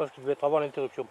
pense qu'il devait être avant l'interruption.